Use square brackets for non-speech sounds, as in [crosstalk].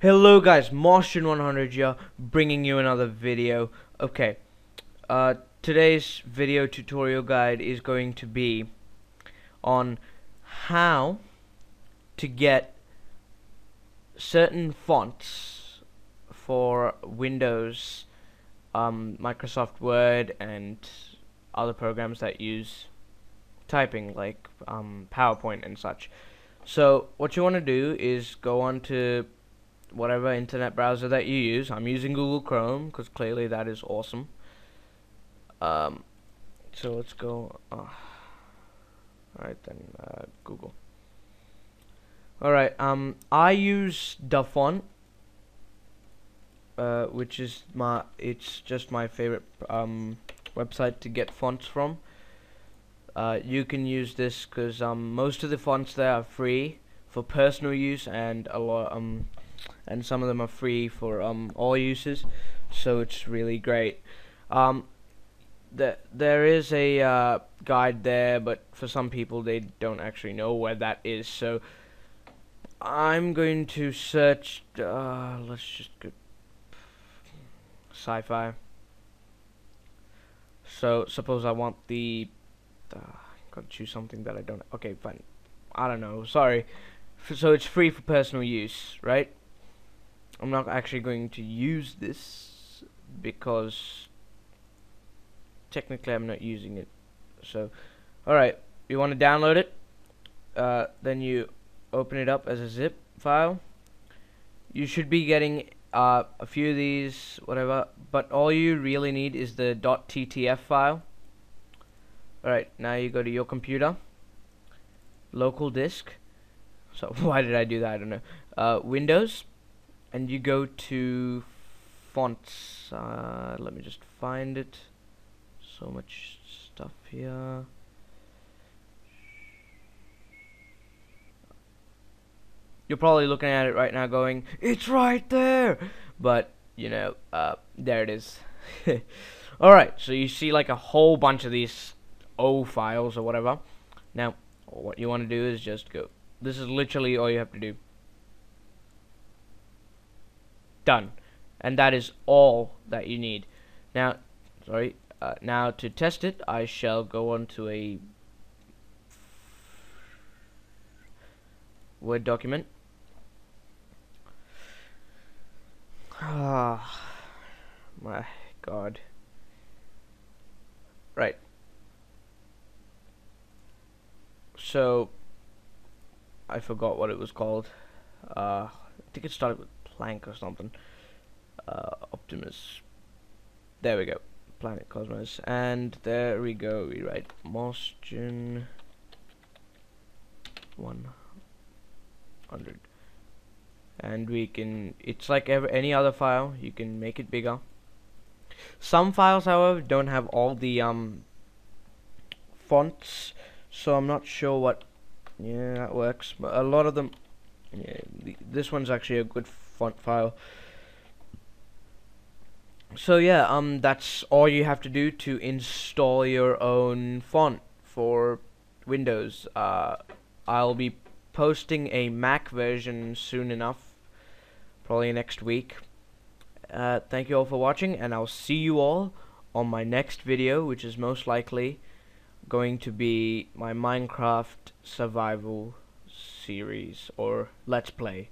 Hello guys, Mostion100 here, bringing you another video. Okay, uh, today's video tutorial guide is going to be on how to get certain fonts for Windows, um, Microsoft Word, and other programs that use typing like um, PowerPoint and such. So what you want to do is go on to whatever internet browser that you use. I'm using Google Chrome because clearly that is awesome. Um, so let's go. Uh, Alright then, uh, Google. Alright, um, I use Dafont, uh, which is my, it's just my favorite um, website to get fonts from. Uh, you can use this because um, most of the fonts there are free for personal use and a lot um and some of them are free for um, all uses so it's really great um, th there is a uh, guide there but for some people they don't actually know where that is so I'm going to search uh, let's just go sci-fi so suppose I want the uh, gotta choose something that I don't okay fine. I don't know sorry. F so it's free for personal use right? I'm not actually going to use this because technically I'm not using it. So alright you want to download it? Uh, then you open it up as a zip file. You should be getting uh, a few of these whatever but all you really need is the .ttf file. Alright now you go to your computer. Local disk. So [laughs] why did I do that? I don't know. Uh, Windows. And you go to fonts. Uh, let me just find it. So much stuff here you're probably looking at it right now going it's right there. But you know uh, there it is. [laughs] Alright so you see like a whole bunch of these O files or whatever. Now what you want to do is just go this is literally all you have to do. Done. And that is all that you need. Now sorry uh, now to test it I shall go on to a Word document ah my god right so I forgot what it was called uh, I think it started with Plank or something. Uh, Optimus. There we go. Planet Cosmos. And there we go. We write Mostion 100. And we can, it's like every, any other file, you can make it bigger. Some files, however, don't have all the um, fonts, so I'm not sure what, yeah, that works. But a lot of them, yeah, this one's actually a good font file. So yeah, um, that's all you have to do to install your own font for Windows. Uh, I'll be posting a Mac version soon enough, probably next week. Uh, thank you all for watching, and I'll see you all on my next video, which is most likely going to be my Minecraft survival series or Let's Play.